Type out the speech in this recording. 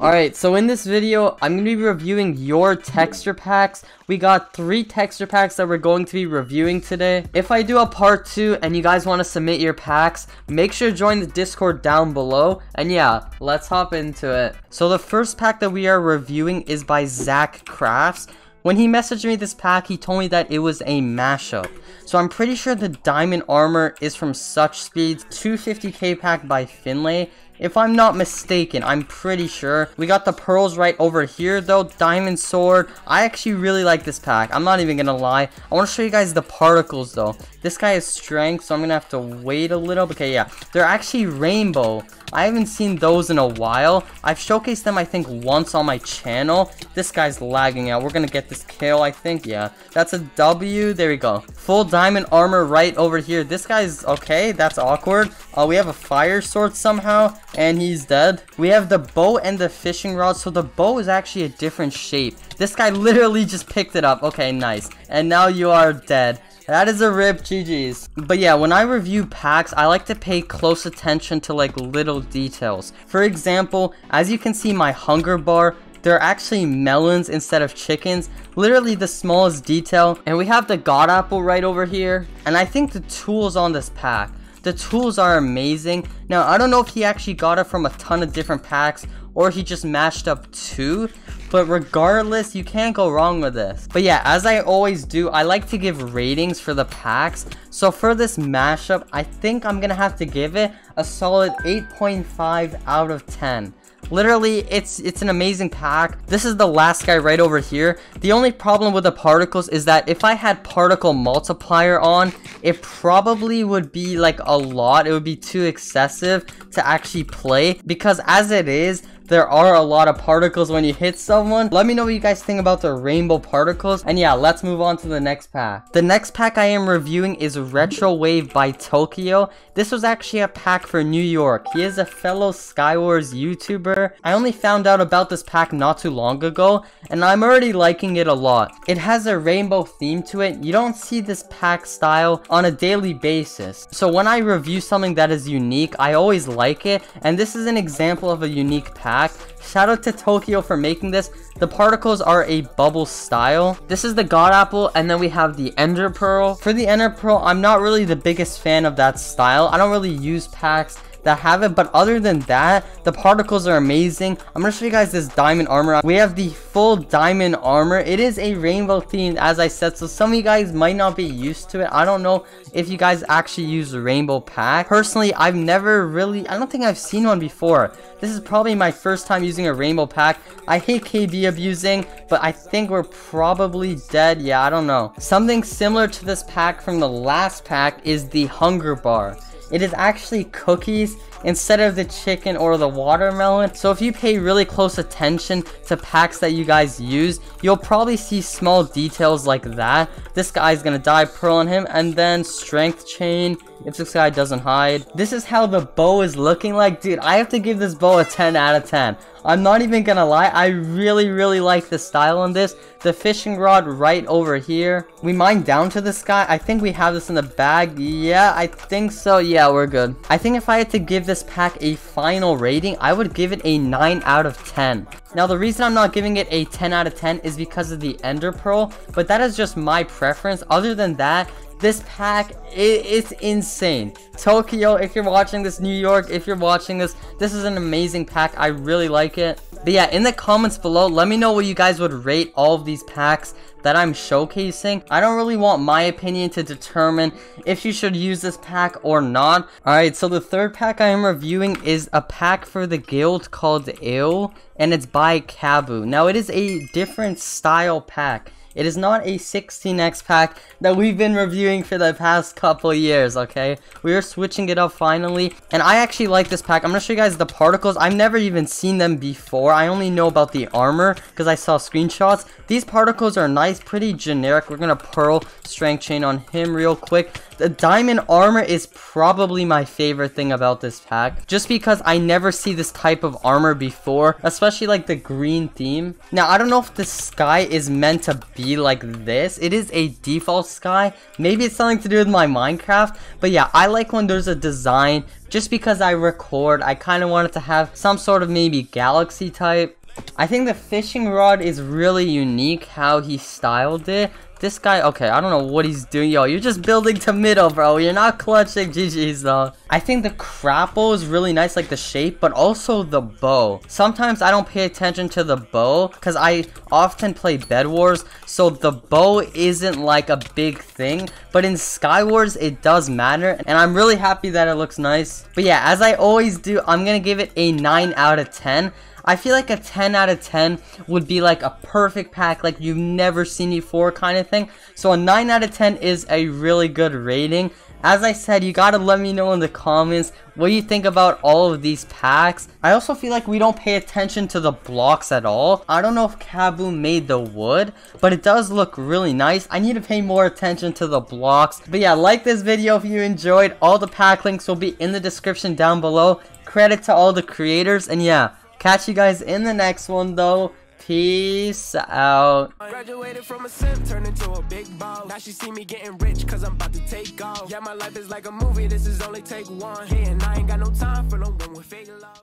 Alright, so in this video, I'm going to be reviewing your texture packs. We got three texture packs that we're going to be reviewing today. If I do a part two and you guys want to submit your packs, make sure to join the Discord down below. And yeah, let's hop into it. So the first pack that we are reviewing is by Zach Crafts. When he messaged me this pack, he told me that it was a mashup. So I'm pretty sure the diamond armor is from Such Speeds 250k pack by Finlay if I'm not mistaken, I'm pretty sure. We got the pearls right over here, though. Diamond sword. I actually really like this pack. I'm not even gonna lie. I want to show you guys the particles, though. This guy has strength, so I'm gonna have to wait a little. Okay, yeah. They're actually rainbow. I haven't seen those in a while. I've showcased them, I think, once on my channel. This guy's lagging out. We're gonna get this kill, I think. Yeah, that's a W. There we go. Full diamond armor right over here. This guy's okay. That's awkward. Uh, we have a fire sword somehow, and he's dead. We have the bow and the fishing rod. So the bow is actually a different shape. This guy literally just picked it up. Okay, nice. And now you are dead. That is a rip, GG's. But yeah, when I review packs, I like to pay close attention to like little details. For example, as you can see my hunger bar, they're actually melons instead of chickens. Literally the smallest detail. And we have the god apple right over here. And I think the tools on this pack. The tools are amazing. Now, I don't know if he actually got it from a ton of different packs or he just mashed up two. But regardless, you can't go wrong with this. But yeah, as I always do, I like to give ratings for the packs. So for this mashup, I think I'm gonna have to give it a solid 8.5 out of 10. Literally, it's it's an amazing pack. This is the last guy right over here. The only problem with the particles is that if I had particle multiplier on, it probably would be like a lot. It would be too excessive to actually play because as it is, there are a lot of particles when you hit someone. Let me know what you guys think about the rainbow particles. And yeah, let's move on to the next pack. The next pack I am reviewing is Retro Wave by Tokyo. This was actually a pack for New York. He is a fellow Skywars YouTuber. I only found out about this pack not too long ago, and I'm already liking it a lot. It has a rainbow theme to it. You don't see this pack style on a daily basis. So when I review something that is unique, I always like it, and this is an example of a unique pack pack. Shout out to Tokyo for making this. The particles are a bubble style. This is the God Apple, and then we have the Ender Pearl. For the Ender Pearl, I'm not really the biggest fan of that style. I don't really use packs that have it. But other than that, the particles are amazing. I'm going to show you guys this diamond armor. We have the full diamond armor. It is a rainbow themed, as I said. So some of you guys might not be used to it. I don't know if you guys actually use rainbow pack. Personally, I've never really, I don't think I've seen one before. This is probably my first time using a rainbow pack. I hate KB abusing, but I think we're probably dead. Yeah, I don't know. Something similar to this pack from the last pack is the hunger bar. It is actually cookies instead of the chicken or the watermelon. So if you pay really close attention to packs that you guys use, you'll probably see small details like that. This guy's gonna die pearl on him and then strength chain if this guy doesn't hide. This is how the bow is looking like. Dude, I have to give this bow a 10 out of 10. I'm not even gonna lie, I really, really like the style on this. The fishing rod right over here. We mine down to this guy. I think we have this in the bag. Yeah, I think so. Yeah, we're good. I think if I had to give this pack a final rating, I would give it a 9 out of 10. Now, the reason I'm not giving it a 10 out of 10 is because of the Ender Pearl, but that is just my preference. Other than that, this pack—it's insane. Tokyo, if you're watching this, New York, if you're watching this, this is an amazing pack. I really like it. But yeah, in the comments below, let me know what you guys would rate all of these packs that I'm showcasing. I don't really want my opinion to determine if you should use this pack or not. Alright, so the third pack I am reviewing is a pack for the guild called Ill, and it's by Kabu. Now, it is a different style pack. It is not a 16x pack that we've been reviewing for the past couple years, okay? We are switching it up finally, and I actually like this pack. I'm to show you guys the particles. I've never even seen them before. I only know about the armor because I saw screenshots. These particles are nice, pretty generic. We're to Pearl Strength Chain on him real quick. The diamond armor is probably my favorite thing about this pack, just because I never see this type of armor before, especially like the green theme. Now, I don't know if the sky is meant to be like this. It is a default sky. Maybe it's something to do with my Minecraft, but yeah, I like when there's a design just because I record, I kind of wanted to have some sort of maybe galaxy type. I think the fishing rod is really unique how he styled it. This guy, okay, I don't know what he's doing. Yo, you're just building to middle, bro. You're not clutching GG's, though. I think the crapple is really nice, like the shape, but also the bow. Sometimes I don't pay attention to the bow, because I often play Bed Wars, so the bow isn't like a big thing. But in Skywars, it does matter, and I'm really happy that it looks nice. But yeah, as I always do, I'm going to give it a 9 out of 10. I feel like a 10 out of 10 would be like a perfect pack like you've never seen before kind of thing. So a 9 out of 10 is a really good rating. As I said, you gotta let me know in the comments what you think about all of these packs. I also feel like we don't pay attention to the blocks at all. I don't know if Kabu made the wood, but it does look really nice. I need to pay more attention to the blocks. But yeah, like this video if you enjoyed. All the pack links will be in the description down below. Credit to all the creators, and yeah, Catch you guys in the next one though. Peace out. Graduated from a sim, turned into a big boss. Now she see me getting rich, cause I'm about to take off. Yeah, my life is like a movie, this is only take one. And I ain't got no time for no one with fake love.